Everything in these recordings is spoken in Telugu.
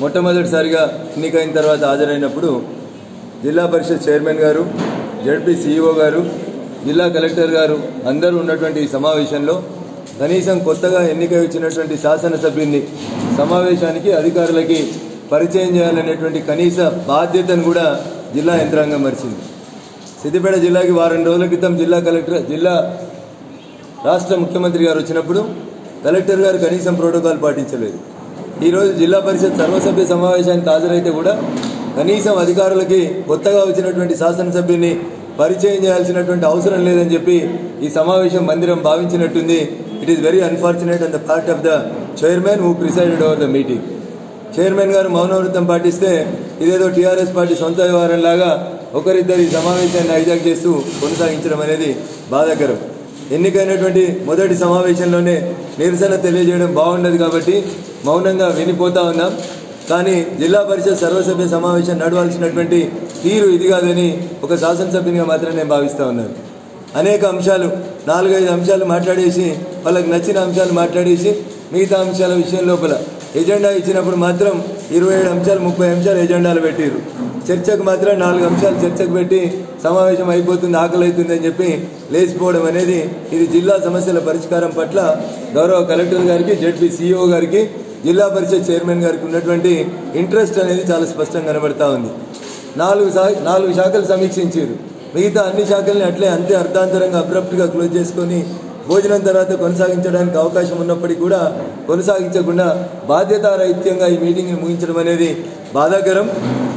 మొట్టమొదటిసారిగా ఎన్నికైన తర్వాత హాజరైనప్పుడు జిల్లా పరిషత్ చైర్మన్ గారు జడ్పీ సీఈఓ గారు జిల్లా కలెక్టర్ గారు అందరూ ఉన్నటువంటి ఈ సమావేశంలో కనీసం కొత్తగా ఎన్నిక వచ్చినటువంటి శాసనసభ్యుల్ని సమావేశానికి అధికారులకి పరిచయం చేయాలనేటువంటి కనీస బాధ్యతను కూడా జిల్లా యంత్రాంగం మరిచింది. సిద్దిపేట జిల్లాకి వారం రోజుల క్రితం జిల్లా కలెక్టర్ జిల్లా రాష్ట్ర ముఖ్యమంత్రి గారు వచ్చినప్పుడు కలెక్టర్ గారు కనీసం ప్రోటోకాల్ పాటించలేదు. ఈరోజు జిల్లా పరిషత్ సర్వసభ్య సమావేశానికి హాజరైతే కూడా కనీసం అధికారులకి కొత్తగా వచ్చినటువంటి శాసనసభ్యుని పరిచయం చేయాల్సినటువంటి అవసరం లేదని చెప్పి ఈ సమావేశం మందిరం భావించినట్టుంది. It is very unfortunate and the part of the chairman who presided over the meeting chairman గారు మౌనవృత్తం పాటిస్తే ఇదేదో టీఆర్ఎస్ పార్టీ సొంత వ్యవహారం లాగా ఒకరిద్దరి సమావేశాన్ని హైజాక్ చేస్తూ కొనసాగించడం అనేది బాధాకరం. ఎన్నికైనటువంటి మొదటి సమావేశంలోనే నిరసన తెలియజేయడం బాగుండదు కాబట్టి మౌనంగా వినిపోతా ఉన్నాం. కానీ జిల్లా పరిషత్ సర్వసభ్య సమావేశం నడవాల్సినటువంటి తీరు ఇది కాదని ఒక శాసనసభ్యునిగా మాత్రం నేను భావిస్తూ ఉన్నాను. అనేక అంశాలు నాలుగైదు అంశాలు మాట్లాడేసి వాళ్ళకి నచ్చిన అంశాలు మాట్లాడేసి మిగతా అంశాల విషయం లోపల ఎజెండా ఇచ్చినప్పుడు మాత్రం ఇరవై ఏడు అంశాలు ముప్పై అంశాలు ఎజెండాలు పెట్టారు చర్చకు మాత్రం నాలుగు అంశాలు చర్చకు పెట్టి సమావేశం అయిపోతుంది ఆకలి అవుతుంది అని చెప్పి లేచిపోవడం అనేది ఇది జిల్లా సమస్యల పరిష్కారం పట్ల గౌరవ కలెక్టర్ గారికి జడ్పీ సీఈఓ గారికి జిల్లా పరిషత్ చైర్మన్ గారికి ఉన్నటువంటి ఇంట్రెస్ట్ అనేది చాలా స్పష్టంగా కనబడతా ఉంది. నాలుగు నాలుగు శాఖలు సమీక్షించారు మిగతా అన్ని శాఖల్ని అట్లే అంతే అర్థాంతరంగా అబ్రప్ట్గా క్లోజ్ చేసుకొని భోజనం తర్వాత కొనసాగించడానికి అవకాశం ఉన్నప్పటికీ కూడా కొనసాగించకుండా బాధ్యతారహిత్యంగా ఈ మీటింగ్ని ముగించడం అనేది బాధాకరం.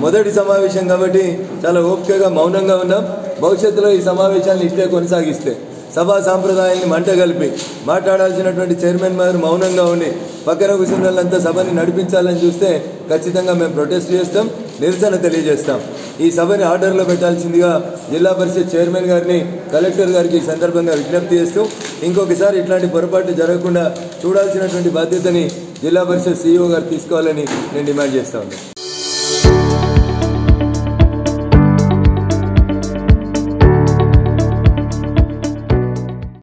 మొదటి సమావేశం కాబట్టి చాలా ఓపికగా మౌనంగా ఉన్నాం. భవిష్యత్తులో ఈ సమావేశాన్ని ఇట్లే కొనసాగిస్తే సభా సాంప్రదాయాన్ని మంట కలిపి మాట్లాడాల్సినటువంటి చైర్మన్ గారు మౌనంగా ఉండి పక్కన కూర్చున్న వాళ్ళంతా సభని నడిపించాలని చూస్తే ఖచ్చితంగా మేము ప్రొటెస్ట్ చేస్తాం నిరసన తెలియజేస్తాం. ఈ సభని ఆర్డర్లో పెట్టాల్సిందిగా జిల్లా పరిషత్ చైర్మన్ గారిని కలెక్టర్ గారికి ఈ సందర్భంగా విజ్ఞప్తి చేస్తూ ఇంకొకసారి ఇట్లాంటి పొరపాటు జరగకుండా చూడాల్సినటువంటి బాధ్యతని జిల్లా పరిషత్ సీఈఓ గారు తీసుకోవాలని నేను డిమాండ్ చేస్తా ఉన్నాను.